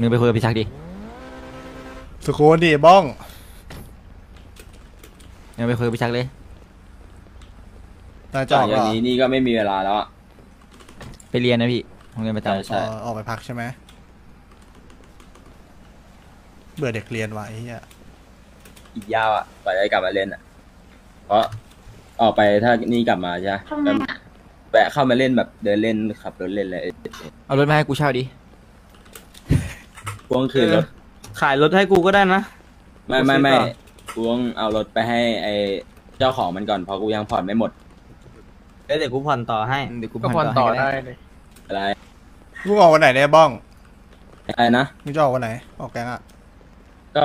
มึงไปคุยกับพี่ชักดิสุโคนดิบ้อง มึงไปคุยกับพี่ชักเลยนายจะจาอกอกอเหรย่างอนี้นี่ก็ไม่มีเวลาแล้วอะไปเรียนนะพี่โรงเรียนประจใช่ใช่อ๋อออกไปพักใช่ไหมเบื่อเด็กเรียนว่ะไอ้เหี้ยอีกยาวอะกว่าจะกลับมาเล่นอะเพราะออกไปถ้านี่กลับมาใช่ไหมทำไมอะ แวะเข้ามาเล่นแบบเดินเล่นขับรถเล่นเลยำเอารถมาให้กูเช่าดิ พวงคืนรถ ขายรถให้กูก็ได้นะ ไม่ไม่ไม่กูซื้อก่อนพวงเอารถไปให้ไอเจ้าของมันก่อนเพราะกูยังผ่อนไม่หมดเดี๋ยวกูผ่อนต่อให้เดี๋ยวกูก็ผ่อนต่อให้ได้ก็เลย อะไรมึงออกวันไหนเนี่ยบ้องอะไรนะมึงจะออกวันไหน ออกแกงอะ ก็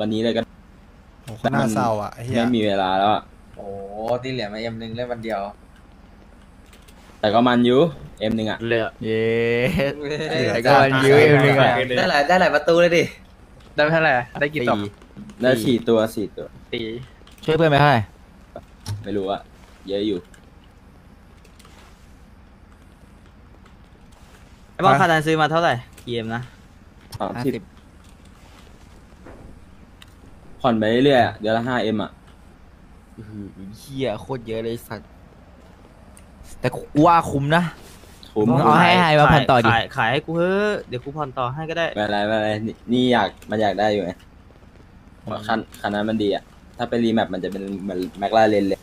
วันนี้เลยก็โอ้โหน่าเศร้าอะไอ้เหี้ยไม่มีเวลาแล้วอะโอ้ที่เหลือมาเอ็มหนึ่งเล่นวันเดียว แต่ก็มันอยู่ เอ็มหนึ่งอะเหลือเย้เหลือไอ้ก็มันยื้อเองนึงอะได้หลายได้หลายประตูเลยดิ ได้เท่าไหร่ ได้กี่ต่อได้สี่ตัวสี่ตัวตีช่วยเพื่อนไปเท่าไหร่ไม่รู้อะเยอะอยู่ไอ้บ้องคาดันซื้อมาเท่าไหร่เกมนะสามห้าสิบสิบผ่อนไปเรื่อยๆอะเดือนละห้าเอ็มอะเฮียโคตรเยอะเลยสัตว์แต่กูว่าคุ้มนะ คุ้มมึงเอาให้มาผ่อนต่อดิขายขายให้กูเฮ้อะเดี๋ยวกูผ่อนต่อให้ก็ได้ไม่เป็นไรไม่เป็นไรนี่นี่อยากมันอยากได้อยู่ไงเพราะคันคันนั้นมันดีอะ ถ้าเป็นรีแมปมันจะเป็นเหมือนแม็กลาเรนเลย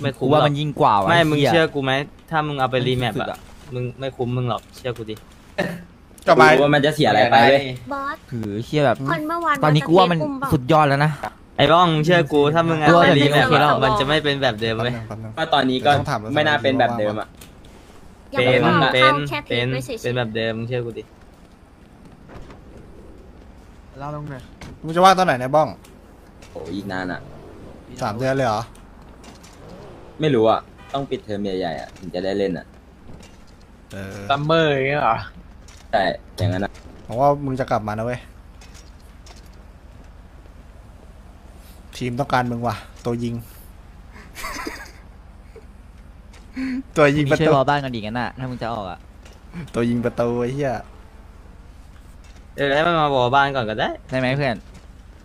ไม่กูคุ้มว่าหรอกมันยิ่งกว่าว่ะไม่มึงหี้ยเชื่อกูไหมถ้ามึงเอาไปรีแมปสุดอะอะมึงไม่คุ้มมึงหรอกเชื่อกูดิกลับมารู้ว่ามันจะเสียอะไรไปเว้ยบอสคือเชี่ยแบบคนเมื่อวานตอนนี้กูว่ามันสุดยอดแล้วนะไอ้บ้องมึงเชื่อกูถ้ามึงเอากูว่าไปแบบรีนี้แมปโอเคแล้วมันจะไม่เป็นแบบเดิมแป๊บเว้ยนึงแป๊บนึงว่าตอนนี้ก็เดี๋ยวต้องถามแล้วไม่น่าเป็นแบบเดิมอะอ ย่าเป็นไปบอกเป็นเขาแค่เพเป็จนไว้เฉยเป็นแบบเดิมมึงเชื่อกูดิ เล่าลงหน่อยมึงจะว่างตอนไหนเนี่ยบ้องโอ้อีกนานอะ สามเดือนเลยเหรอไม่รู้อะ ต้องปิดเทอมใหญ่ๆอะถึงจะได้เล่นอะเออซัมเมอร์อย่างเงี้ยเหรอ แต่อย่างนั้นอะผมว่ามึงจะกลับมานะเว้ยทีมต้องการมึงว่ะตัวยิง ตัวยิงมีประช่วยตูรอบ้านกันดีกันน่ะ ถ้ามึงจะออกอะ ตัวยิงประตูไอ้เหี้ยเออให้มันมาบอกบ้านก่อนก็ได้ ได้ไหมเพื่อน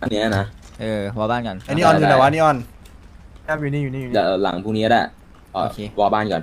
อันเนี้ยนะ เออรอบ้านก่อน ไอ้นี่ออนอยู่ไหนวะนี่ออน ครับอยู่นี่อยู่นี่อยู่นี่ เดี๋ยวหลังพรุ่งนี้ก็ได้โอเค วอลบ้านก่อน